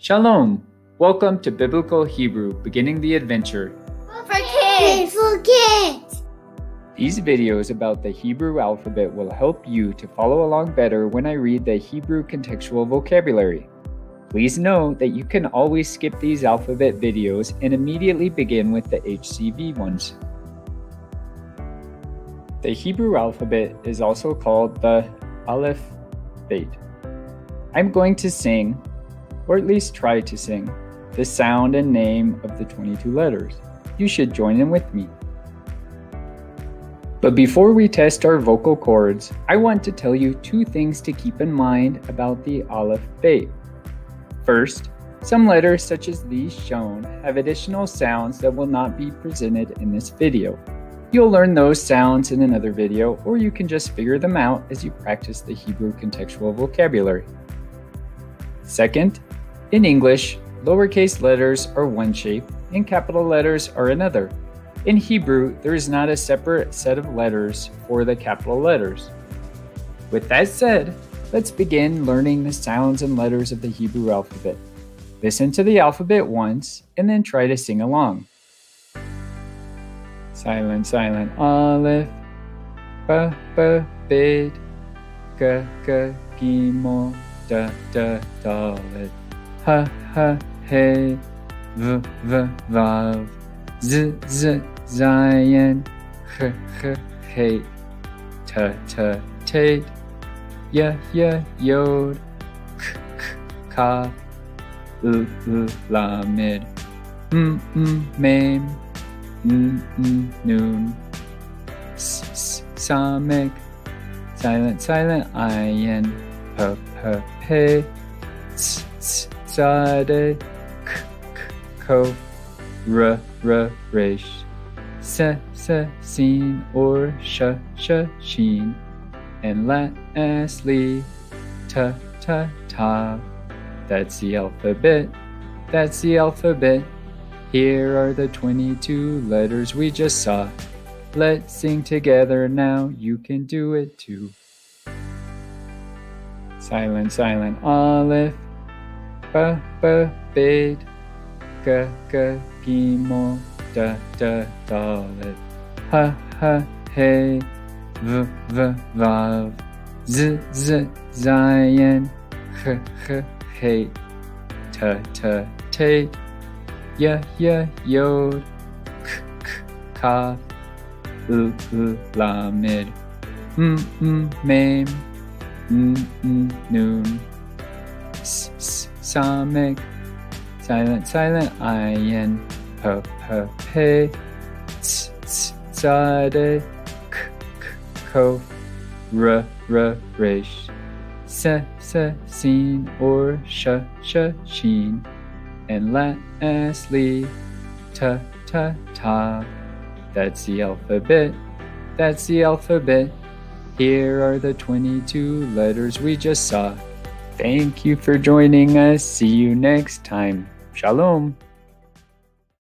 Shalom! Welcome to Biblical Hebrew, beginning the adventure. For kids. For kids. These videos about the Hebrew alphabet will help you to follow along better when I read the Hebrew contextual vocabulary. Please know that you can always skip these alphabet videos and immediately begin with the HCV ones. The Hebrew alphabet is also called the Aleph Bet. I'm going to sing or at least try to sing, the sound and name of the 22 letters. You should join in with me. But before we test our vocal cords, I want to tell you two things to keep in mind about the Aleph Bet. First, some letters such as these shown have additional sounds that will not be presented in this video. You'll learn those sounds in another video, or you can just figure them out as you practice the Hebrew contextual vocabulary. Second, in English, lowercase letters are one shape and capital letters are another. In Hebrew, there is not a separate set of letters for the capital letters. With that said, let's begin learning the sounds and letters of the Hebrew alphabet. Listen to the alphabet once and then try to sing along. Silent, silent, Aleph, ba, ba, bet, ga, ga, gimel, da, da, dalet ha ha he v v vav z z zayin h h he ta ta tate ya ya yod k k ka l l lamed m m mem n n noon s s samek silent silent ayin p p pe s s sade k k ko r r resh. Se se sin or sh sh shin. And lastly ta ta ta that's the alphabet. That's the alphabet. Here are the 22 letters we just saw. Let's sing together now. You can do it too. Silent silent aleph ba ba bet ga ga gimel da da dalet ha ha he v v vav z z zayin h h he ta ta tate ya ya yod k k ka l l lamed m m mem n n noon s s samek silent silent ayin p p pe k k r r se se sin or sh sh shin. And lastly ta ta ta that's the alphabet. That's the alphabet. Here are the 22 letters we just saw Thank you for joining us. See you next time. Shalom.